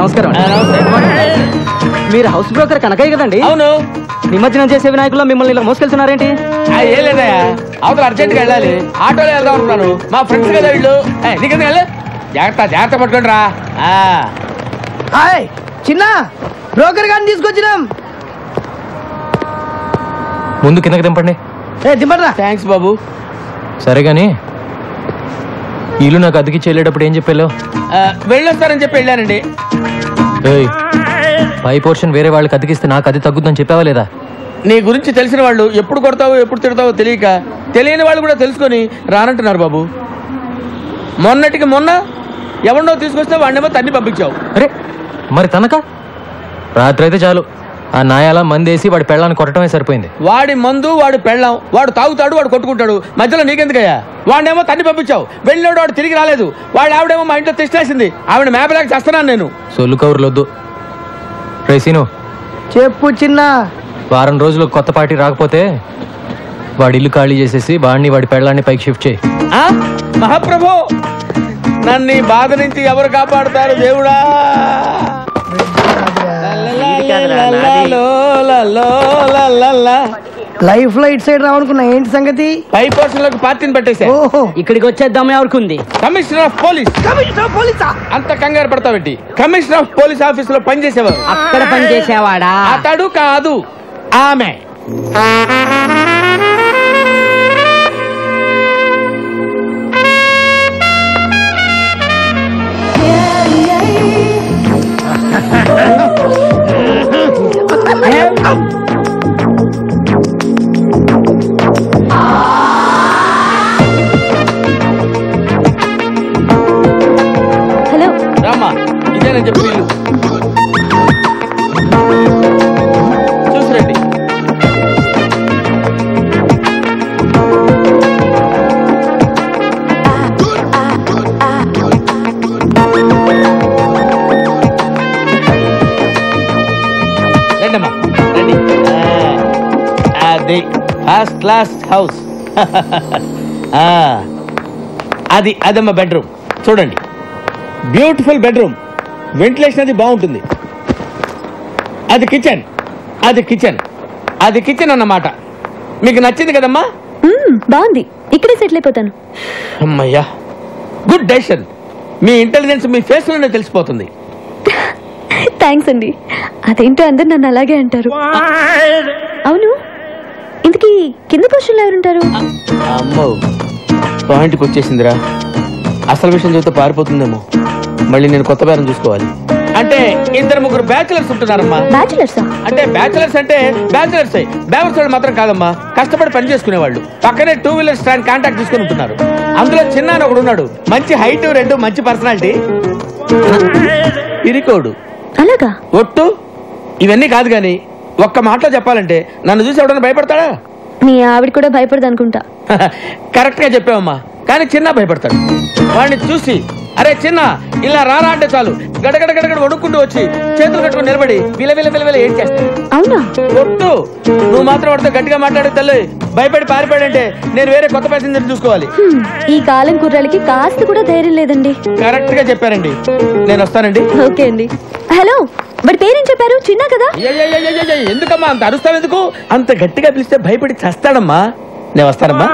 నమస్కారం. మీరు house broker Kanakaiah కదండి? అవును. నిమజ్జనం చేసే వినాయకుల్లో మిమ్మల్ని ఇలా మోసుకెళ్తున్నారేంటి? ఏం లేదయ్యా. అవతల అర్జెంట్గా వెళ్ళాలి. ఆటోలో వెళ్దాం అనుకున్నాను. మా ఫ్రెండ్స్ కదా వీళ్ళు. ఏ, నీకెందుకు వెళ్ళు. జాగ్రత్త జాగ్రత్త పట్టుకోండి రా ఆ. హాయ్ చిన్న బ్రోకర్ గారిని తీసుకొచ్చినాం. ముందు కిందకి దింపండి. ఏ దింపట్రా థ్యాంక్స్ బాబు. సరే కానీ ఇల్లు నాకు అద్దెకి చెల్లేటప్పుడు ఏం చెప్పాలో? వెళ్ళొస్తారని చెప్పి వెళ్ళానండి. పై పోర్షన్ వేరే వాళ్ళకి అద్దెకిస్తే నాకు అది తగ్గుద్దని చెప్పావా లేదా? నీ గురించి తెలిసిన వాళ్ళు ఎప్పుడు కొడతావో ఎప్పుడు తిడతావో తెలియక తెలియని వాళ్ళు కూడా తెలుసుకొని రానంటున్నారు బాబు. మొన్నటికి మొన్న ఎవరినో తీసుకొస్తే వాడినేమో తన్ని పంపించావు. అరే మరి తనక? రాత్రి అయితే చాలు. ఆ నాయాల మందేసి వాడి పెళ్ళాన్ని కొట్టడమే సరిపోయింది. వాడి మందు వాడు పెళ్ళాం వాడు తాగుతాడు వాడు కొట్టుకుంటాడు. మధ్యలో నీకెందుకయ్యా? వాడినేమో తన్ని పంపించావు. వెళ్ళినాడు వాడు తిరిగి రాలేదు. వాడు ఆవిడేమో మా ఇంట్లో తెచ్చేసింది ఆవిడ మేపలేక చేస్తున్నాను నేను. సొల్లు కవర్లొద్దు రేసీను చెప్పు చిన్న. వారం రోజులు కొత్త పార్టీ రాకపోతే వాడి ఇల్లు ఖాళీ చేసేసి వాడిని వాడి పెళ్ళాన్ని పైకి షిఫ్ట్ చేయి. ఆ? మహాప్రభు నన్ను ఈ బాధ నుంచి ఎవరు కాపాడుతారు దేవుడా? లైఫ్లో ఇటు సైడ్ రావనుకున్నా ఏంటి సంగతి? పై పోర్షన్లోకి పార్టీని పెట్టేశా ఓహో. ఇక్కడికి వచ్చేద్దాం ఎవరికి కమిషనర్ ఆఫ్ పోలీస్. కమిషనర్ పోలీసా? అంత కంగారు పడతావేంటి కమిషనర్ ఆఫ్ పోలీస్ ఆఫీస్లో పనిచేసేవారు. అక్కడ పని చేసేవాడా అతడు కాదు ఆమె. ఇదేనని చెప్పి వీళ్ళు చూసిరండి. రండమ్మా. రండి. ఆ, అది ఫస్ట్ క్లాస్ హౌస్. ఆ, అది అదమ్మ బెడ్రూమ్. చూడండి. Beautiful bedroom. వెంటిలేషన్ అది బాగుంటుంది. అది కిచెన్ అది కిచెన్ అది కిచెన్ అన్నమాట. మీకు నచ్చింది కదమ్మా? మ్మ్, బాగుంది. ఇక్కడే సెటిల్ అయిపోతాను. అమ్మయ్యా గుడ్ డెసిషన్ మీ ఇంటెలిజెన్స్ మీ ఫేస్లోనే తెలిసిపోతుంది. థ్యాంక్స్ అండి. అదేంటో అందరు నన్ను అలాగే అంటారు. అవును? ఇంతకీ కింద పొజిషన్లో ఎవరుంటారు? అమ్మో పాయింట్కి వచ్చేసిందిరా. అసలు విషయం చెబితే పారిపోతుందేమో. మళ్ళీ నేను కొత్త బేరం చూసుకోవాలి. అంటే ఇద్దరు ముగ్గురు బ్యాచులర్స్ ఉంటున్నారమ్మా. బ్యాచులర్సా అంటే బ్యాచులర్స్ అంటే బ్యాచులర్స్ బ్యాచులర్స్ వాళ్ళు మాత్రం కాదమ్మా. కష్టపడి పని చేసుకునేవాళ్ళు. పక్కనే టూ వీలర్ స్టాండ్ కాంటాక్ట్ తీసుకుని ఉంటున్నారు. అందులో చిన్న ఒకడు ఉన్నాడు. మంచి హైట్ రెండు మంచి పర్సనాలిటీ ఇరికోడు. అలాగా? ఒట్టు. ఇవన్నీ కాదు కానీ ఒక్క మాటలో చెప్పాలంటే నన్ను చూసి ఎవడన్నా భయపడతాడా? మీ ఆవిడ కూడా భయపడదు అనుకుంటా. కరెక్ట్గా చెప్పావమ్మా. కానీ చిన్న భయపడతాడు. వాడిని చూసి అరే చిన్న ఇలా రారా అంటే చాలు. గడగడ గడగడ వణుక్కుంటూ వచ్చి చేతులు కట్టుకుని నిలబడి విల విల విల విల ఏం అవునా? ఒట్టు నువ్వు మాత్రం వాడితో గట్టిగా మాట్లాడే తల్లి. భయపడి పారిపోయాడంటే నేను వేరే కొత్త ప్యాసింజర్ చూసుకోవాలి. ఈ కాలం కుర్రాలకి కాస్త కూడా ధైర్యం లేదండి. కరెక్ట్గా చెప్పారండి. నేను వస్తానండి. ఓకే అండి. హలో వాడి పేరేం చెప్పారు? చిన్న కదా? ఎందుకమ్మా అంత అరుస్తావు ఎందుకు అంత గట్టిగా పిలిస్తే భయపడి చస్తాడమ్మా నేను వస్తానమ్మా